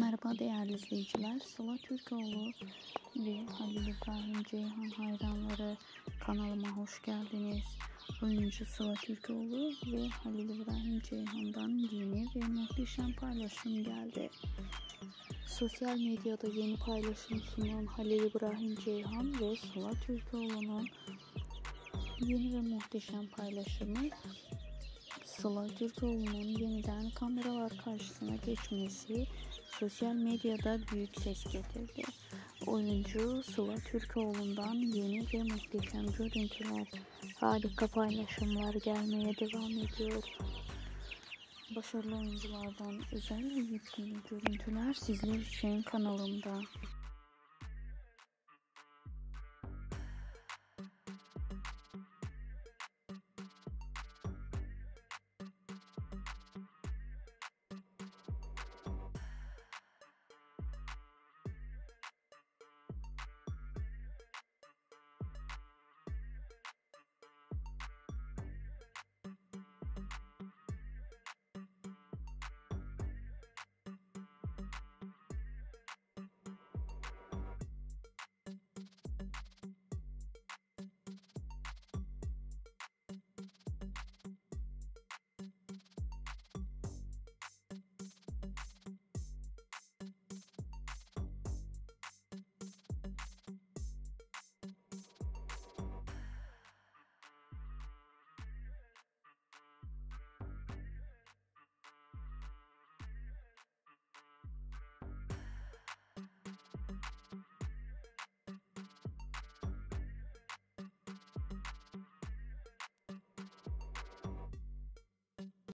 Merhaba değerli izleyiciler. Sıla Türkoğlu ve Halil İbrahim Ceyhan hayranları kanalıma hoş geldiniz. Oyuncu Sıla Türkoğlu ve Halil İbrahim Ceyhan'dan yeni ve muhteşem paylaşım geldi. Sosyal medyada yeni paylaşım sunan Halil İbrahim Ceyhan ve Sıla Türkoğlu'nun yeni ve muhteşem paylaşımı Sıla Türkoğlu'nun yeniden kameralar karşısına geçmesi sosyal medyada büyük ses getirdi. Oyuncu Sıla Türkoğlu'ndan yeni ve muhteşem görüntüler, harika paylaşımlar gelmeye devam ediyor. Başarılı oyunculardan özel ve görüntüler sizler için kanalımda.